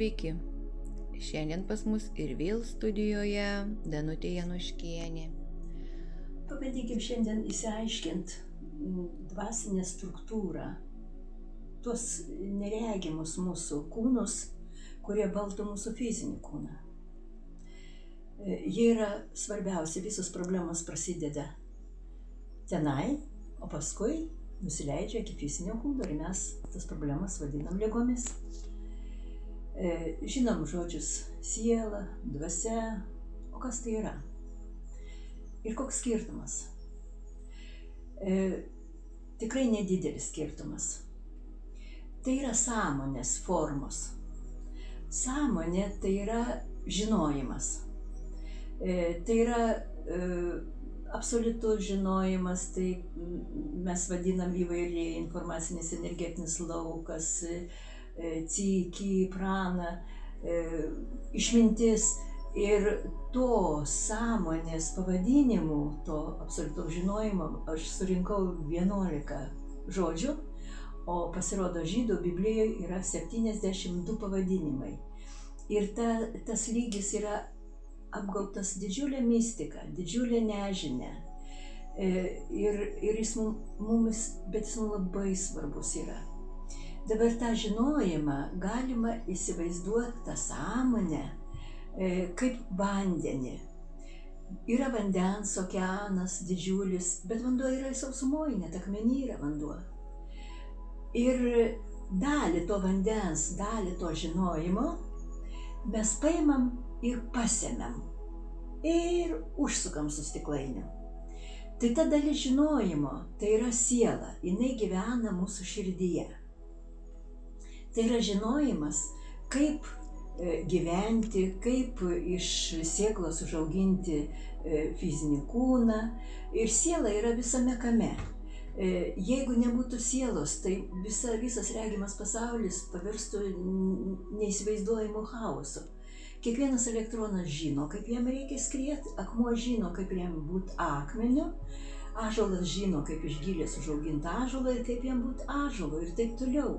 Sveiki. Šiandien pas mus ir vėl studijoje Danutė Januškienė. Pabandykim šiandien įsiaiškinti dvasinę struktūrą, tuos neregimus mūsų kūnus, kurie valdo mūsų fizinį kūną. E, jie yra svarbiausi, visos problemos prasideda tenai, o paskui nusileidžia iki fizinio kūno ir mes tas problemas vadinam lygomis. E, žinom žodžius siela, dvasia, o kas tai yra? Ir koks skirtumas? E, tikrai nedidelis skirtumas. Tai yra sąmonės formos. Sąmonė tai yra žinojimas. E, tai yra e, absoliutus žinojimas, tai mes vadinam įvairiai informacinis energetinis laukas, e, ciki, prana, e, išmintis. Ir to sąmonės pavadinimų, to absoliutaus žinojimo, aš surinkau 11 žodžių, o pasirodo žydų Biblijoje yra 72 pavadinimai. Ir ta, tas lygis yra apgaubtas didžiulė mistika, didžiulė nežinia. E, ir, ir jis mums, bet jis mums labai svarbus yra. Dabar tą žinojimą galima įsivaizduoti tą sąmonę e, kaip vandenį. Yra vandens okeanas didžiulis, bet vanduo yra sausumoje, net akmenį yra vanduo. Ir dalį to vandens, dalį to žinojimo mes paimam ir pasemiam. Ir užsukam su stiklainiu. Tai ta dalis žinojimo, tai yra siela, jinai gyvena mūsų širdyje. Tai yra žinojimas, kaip e, gyventi, kaip iš sieklos užauginti e, fizinį kūną. Ir siela yra visame kame. E, jeigu nebūtų sielos, tai visa, visas regimas pasaulis pavirstų neįsivaizduojamu chaosu. Kiekvienas elektronas žino, kaip jam reikia skrieti, akmuo žino, kaip jam būti akmeniu, ažolas žino, kaip iš gilės užauginti ažolą ir kaip jam būti ažolo ir taip toliau.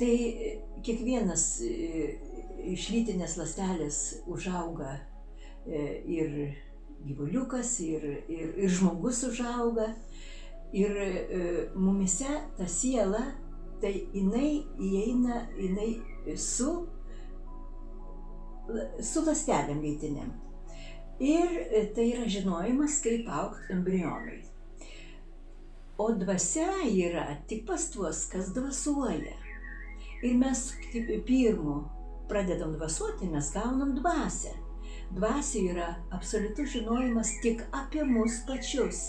Tai e, kiekvienas e, iš lytinės lastelės užauga e, ir gyvuliukas, ir, ir, ir žmogus užauga. Ir mumise ta siela, tai jinai įeina, jinai su su lastelėm lytinėm. Ir e, tai yra žinojimas, kaip aukti embrionui. O dvasia yra tik pas tuos, kas dvasuoja. Ir mes pirmų pradedam dvasuoti, mes gaunam dvasę. Dvasia yra absoliutus žinojimas tik apie mus pačius.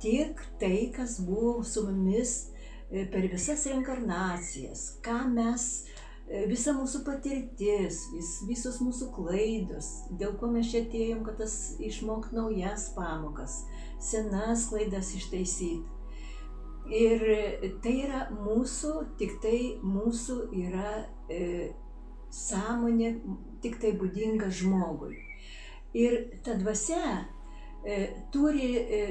Tik tai, kas buvo su mumis e, per visas reinkarnacijas, ką mes E, visa mūsų patirtis, vis, visos mūsų klaidos, dėl ko mes čia atėjom, kad tas išmokt naujas pamokas, senas klaidas ištaisyti. Ir tai yra mūsų, tik tai mūsų yra e, sąmonė, tik tai būdinga žmogui. Ir ta dvasia e, turi, e,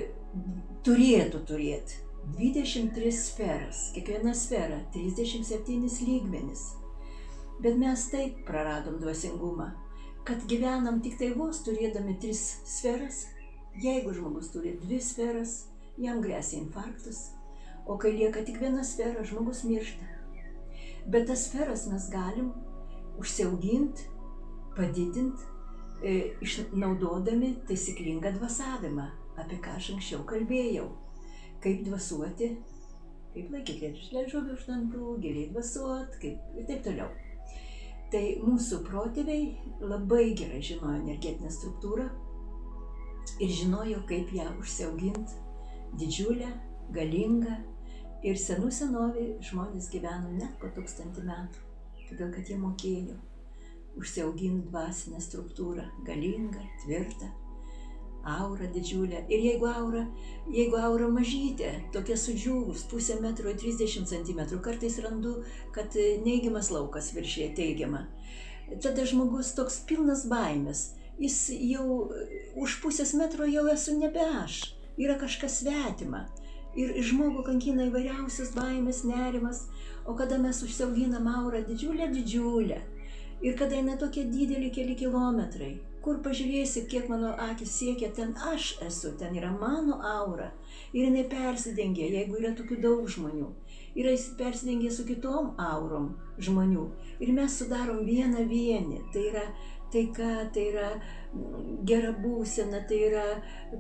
turėtų turėti 23 sferas, kiekviena sfera 37 lygmenis. Bet mes taip praradom dvasingumą, kad gyvenam tik tai vos turėdami tris sferas. Jeigu žmogus turi dvi sferas, jam grėsia infarktas, o kai lieka tik viena sfera, žmogus miršta. Bet tas sferas mes galim užsiauginti, padidinti, e, išnaudodami taisyklingą dvasavimą, apie ką aš anksčiau kalbėjau. Kaip dvasuoti, kaip laikyti liežuvį už dantų, giliai dvasuoti, kaip ir taip toliau. Tai mūsų protėviai labai gerai žinojo energetinę struktūrą ir žinojo, kaip ją užsiauginti didžiulę, galingą. Ir senų senovį žmonės gyveno net po tūkstantį metų, todėl kad jie mokėjo užsiauginti dvasinę struktūrą, galingą, tvirtą aura didžiulė. Ir jeigu aura, jeigu aura mažytė, tokia sudžiūvus, pusę metro, 30 cm, kartais randu, kad neigiamas laukas viršė teigiamą. Tada žmogus toks pilnas baimės. Jis jau už pusės metro jau esu nebe aš, yra kažkas svetima. Ir žmogų kankina įvairiausias baimės, nerimas, o kada mes užsiauginam aurą didžiulę, didžiulę, Ir kada eina tokie dideli keli kilometrai, kur pažiūrėsi, kiek mano akis siekia, ten aš esu, ten yra mano aura. Ir jinai persidengia, jeigu yra tokių daug žmonių. Jis persidengia su kitom aurom žmonių. Ir mes sudarom vieną vienį. Tai yra taika, tai yra mm, gera būsena, tai yra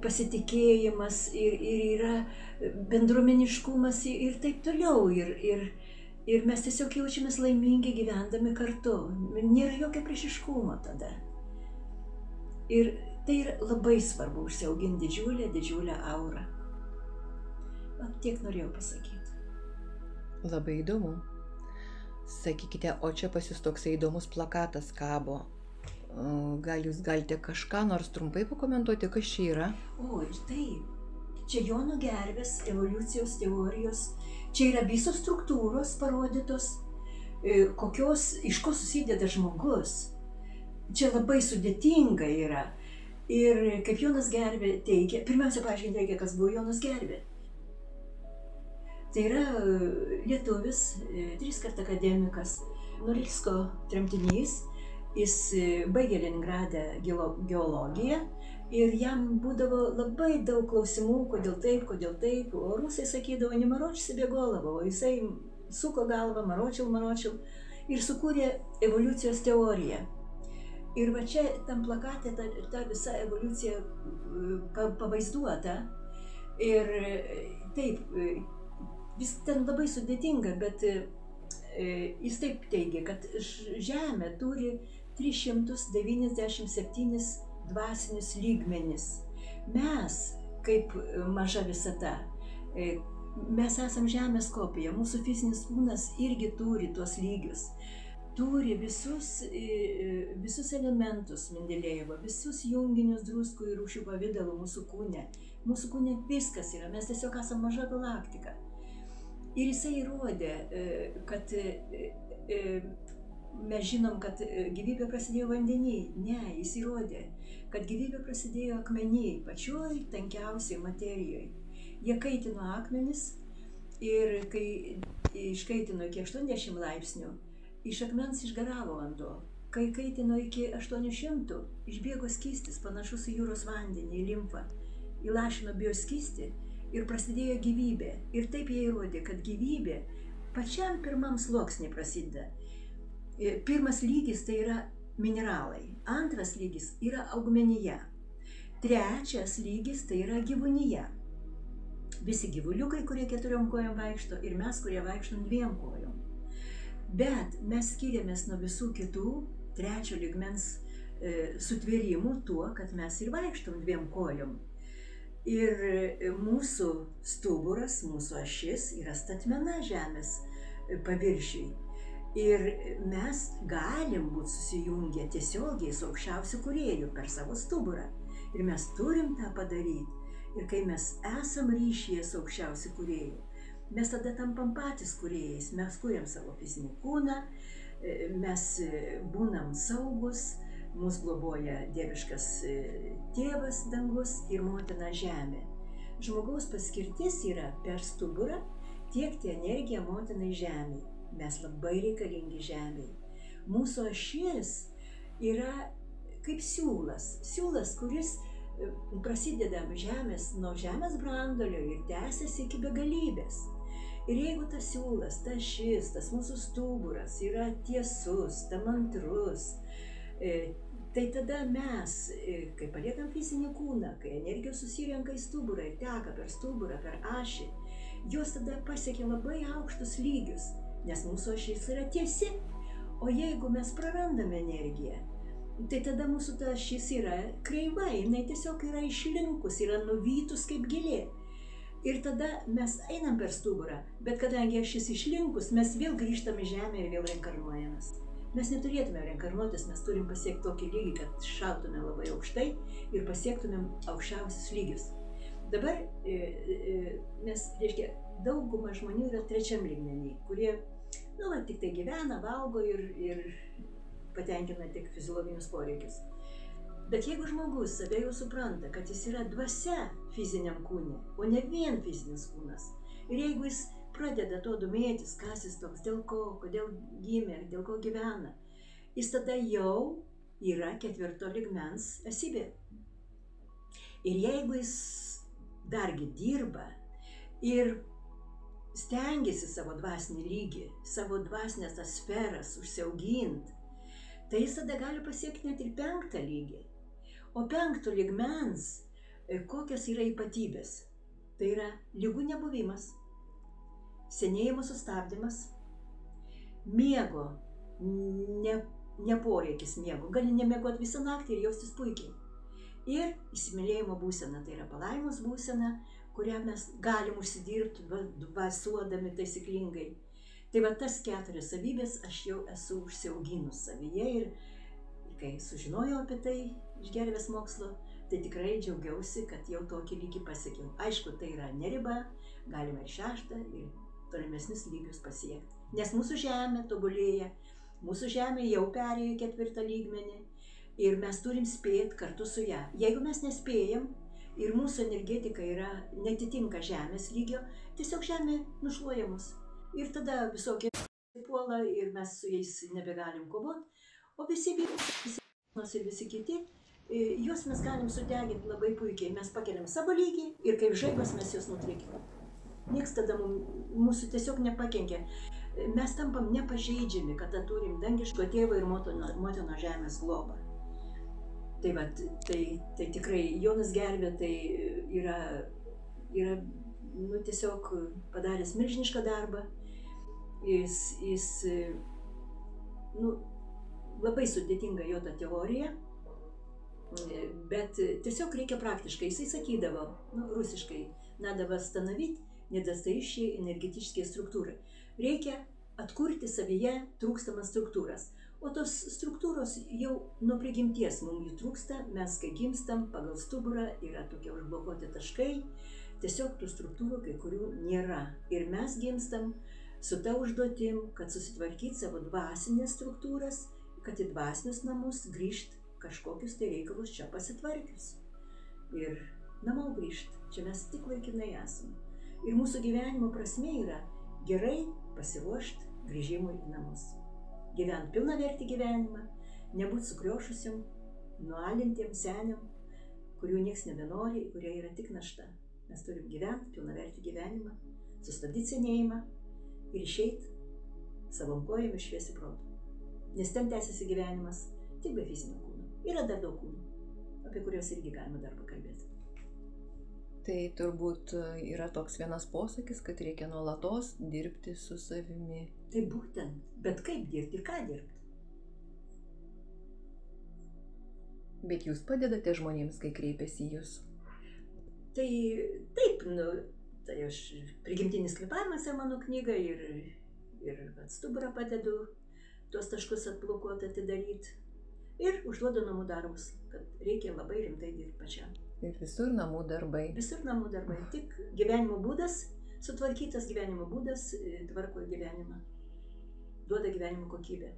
pasitikėjimas ir, ir yra bendruomeniškumas ir taip toliau. Ir, ir, Ir mes tiesiog jaučiamės laimingi gyvendami kartu. Nėra jokio priešiškumo tada. Ir tai yra labai svarbu užsiauginti didžiulę, didžiulę aurą. O tiek norėjau pasakyti. Labai įdomu. Sakykite, o čia pas jūs toksai įdomus plakatas kabo. Gal jūs galite kažką nors trumpai pakomentuoti, kas čia yra? O, taip. Čia Jono Gervės evoliucijos teorijos Čia yra visos struktūros parodytos, e, kokios, iš ko susideda žmogus. Čia labai sudėtinga yra. Ir kaip Jonas Gerbė teigia, pirmiausia, paaiškinti reikia, kas buvo Jonas Gerbė. Tai yra e, lietuvis, e, tris kart akademikas, Norilsko tremtinys, jis baigė Leningradę geologiją Ir jam būdavo labai daug klausimų, kodėl taip, kodėl taip. O rusai sakydavo, nemaroč Sibėgolavo, o jisai suko galvą, maročiau, maročiau ir sukūrė evoliucijos teoriją. Ir va čia tam plakate ta, ta visa evoliucija e, pavaizduota. Ir taip, e, vis ten labai sudėtinga, bet e, jis taip teigia, kad Žemė turi 397 dvasinius lygmenis. Mes, kaip e, maža visata, e, mes esam Žemės kopija, mūsų fizinis kūnas irgi turi tuos lygius. Turi visus, e, visus elementus Mendelėjevo, visus junginius druskų ir rūšių pavydalų mūsų kūne. Mūsų kūne viskas yra, mes tiesiog esame maža galaktika. Ir jisai įrodė, kad mes žinom, kad gyvybė prasidėjo vandenį. Ne, jis įrodė, kad gyvybė prasidėjo akmeny, pačioj tankiausiai materijoje. Jie kaitino akmenis ir kai iškaitino iki 80 laipsnių, iš akmens išgaravo vanduo. Kai kaitino iki 800, išbėgo skystis panašus į jūros vandenį, į limfą, įlašino bioskystį ir prasidėjo gyvybė. Ir taip jie įrodė, kad gyvybė pačiam pirmam sluoksnį prasideda. Pirmas lygis tai yra mineralai. Antras lygis yra augmenija. Trečias lygis tai yra gyvūnyje. Visi gyvuliukai, kurie keturiom kojom vaikšto ir mes, kurie vaikštom dviem kojom. Bet mes skiriamės nuo visų kitų trečio ligmens e, sutvėrimų tuo, kad mes ir vaikštom dviem kojom. Ir e, mūsų stuburas, mūsų ašis yra statmena žemės e, paviršiui. Ir mes galim būti susijungę tiesiogiai su aukščiausiu kurėju per savo stuburą. Ir mes turim tą padaryti. Ir kai mes esam ryšyje su aukščiausiu kurėju, mes tada tampam patys kurėjais. Mes kuriam savo fizinį kūną, e, mes e, būnam saugus, mūsų globoja dieviškas e, tėvas dangus ir motina žemė. Žmogaus paskirtis yra per stuburą tiekti energiją motinai žemė Mes labai reikalingi žemėje. Mūsų ašis yra kaip siūlas. Siūlas, kuris e, prasideda žemės, nuo žemės brandolio ir tęsiasi iki begalybės. Ir jeigu tas siūlas, tas šis, tas mūsų stuburas yra tiesus, tamantrus, e, tai tada mes, e, kai paliekam fizinį kūną, kai energija susirenka į stuburą ir teka per stuburą, per ašį, jos tada pasiekia labai aukštus lygius nes mūsų ašis yra tiesi. O jeigu mes prarandame energiją, tai tada mūsų ta ašis yra kreiva, jinai tiesiog yra išlinkus, yra nuvytus kaip gilė. Ir tada mes einam per stuburą, bet kadangi ašis išlinkus, mes vėl grįžtame į žemę ir vėl reinkarnuojamės. Mes neturėtume reinkarnuotis, mes turim pasiekti tokį lygį, kad šautume labai aukštai ir pasiektumėm aukščiausius lygius. Dabar e, e, mes, reiškia, dauguma žmonių yra trečiam lygmenį, kurie nu, va, tik tai gyvena, valgo ir, ir patenkina tik fiziologinius poreikius. Bet jeigu žmogus save jau supranta, kad jis yra dvasia fiziniam kūne, o ne vien fizinis kūnas, ir jeigu jis pradeda to domėtis, kas jis toks, dėl ko, kodėl gimė, dėl ko gyvena, jis tada jau yra ketvirto ligmens esybė. Ir jeigu jis dargi dirba ir stengiasi savo dvasinį lygį, savo dvasinės tas sferas užsiauginti, tai jis tada gali pasiekti net ir penktą lygį. O penkto ligmens e, kokios yra ypatybės? Tai yra lygų nebuvimas, senėjimo sustabdymas, miego, ne, neporeikis miego, gali nemiegoti visą naktį ir jaustis puikiai. Ir įsimylėjimo būsena, tai yra palaimos būsena, kurią mes galim užsidirbti dvasuodami taisyklingai. Tai va tas keturias savybės aš jau esu užsiauginus savyje ir, kai sužinojau apie tai iš gervės mokslo, tai tikrai džiaugiausi, kad jau tokį lygį pasiekiau. Aišku, tai yra neriba, galima ir šeštą, ir tolimesnius lygius pasiekti. Nes mūsų žemė tobulėja, mūsų žemė jau perėjo ketvirtą lygmenį ir mes turim spėti kartu su ją. Jeigu mes nespėjam, ir mūsų energetika yra netitinka žemės lygio, tiesiog žemė nušluoja mus. Ir tada visokie puola ir mes su jais nebegalim kovoti, o visi visi ir visi kiti, e, juos mes galim sudeginti labai puikiai. Mes pakeliam savo lygį ir kaip žaibas mes juos nutrikime. Niekas tada mūsų tiesiog nepakenkia. Mes tampam nepažeidžiami, kada turim dangiško tėvo ir motinos motino žemės globą Tai, va, tai, tai tikrai Jonas Gervė tai yra, yra nu, tiesiog padaręs milžinišką darbą. Jis, jis nu, labai sudėtinga jo ta teorija, bet tiesiog reikia praktiškai. Jisai sakydavo, nu, rusiškai, надо восстановить недостающие энергетические структуры. Reikia atkurti savyje trūkstamas struktūras. O tos struktūros jau nuo prigimties mums jų trūksta, mes kai gimstam pagal stuburą yra tokie užblokuoti taškai, tiesiog tų struktūrų kai kurių nėra. Ir mes gimstam su ta užduotim, kad susitvarkyti savo dvasinės struktūras, kad į dvasinius namus grįžt kažkokius tai reikalus čia pasitvarkius. Ir namo grįžt, čia mes tik laikinai esame. Ir mūsų gyvenimo prasme yra gerai pasiruošti grįžimui į namus gyventi pilna vertį gyvenimą, nebūti sukriošusiam, nualintiem, seniam, kurių niekas nebenori, kurie yra tik našta. Mes turim gyventi pilna vertį gyvenimą, sustabdyti senėjimą ir išeiti savom kojom iš šviesi protų. Nes ten tęsiasi gyvenimas tik be fizinio kūno. Yra dar daug kūnų, apie kuriuos irgi galima dar pakalbėti. Tai turbūt yra toks vienas posakis, kad reikia nuolatos dirbti su savimi. Tai būtent, bet kaip dirbti ir ką dirbti? Bet jūs padedate žmonėms, kai kreipiasi jūs. Tai taip, nu, tai aš prigimtinis klipavimas yra mano knyga ir, ir atstuburą padedu tuos taškus atblokuoti, atidaryti. Ir užduodu namų darbus, kad reikia labai rimtai dirbti pačiam. Ir visur namų darbai. Visur namų darbai. Tik gyvenimo būdas, sutvarkytas gyvenimo būdas e, tvarko gyvenimą. Duoda gyvenimo kokybę.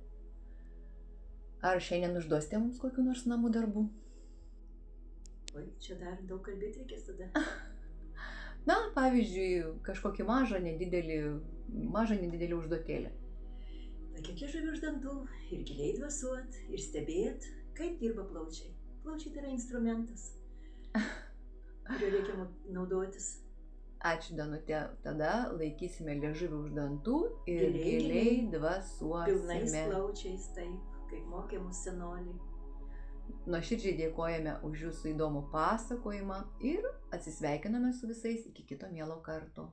Ar šiandien užduosite mums kokiu nors namų darbų? Oi, čia dar daug kalbėti reikės tada. Na, pavyzdžiui, kažkokį mažą, nedidelį, mažą, nedidelį užduotėlę. Na, kiek jie žavi už dantų ir giliai dvasuot, ir stebėt, kaip dirba plaučiai. Plaučiai tai yra instrumentas kuriuo reikia naudotis. Ačiū, Danutė. Tada laikysime liežuvį už dantų ir giliai, giliai dvasuosime. Pilnais plaučiais, taip, kaip mokė mūsų senoliai. Nuoširdžiai dėkojame už jūsų įdomų pasakojimą ir atsisveikiname su visais iki kito mielo karto.